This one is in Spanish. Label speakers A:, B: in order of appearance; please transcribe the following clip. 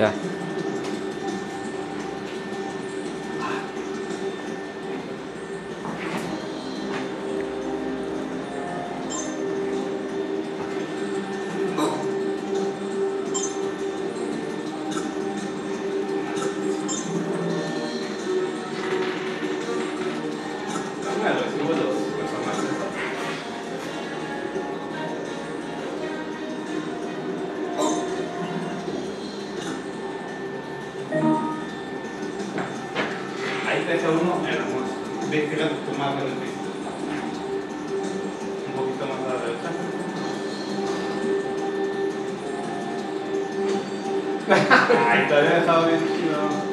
A: Yeah. 3 a 1 hermoso. Ves que la tomaba el. Un poquito más a la derecha. Ay, todavía he bien chido.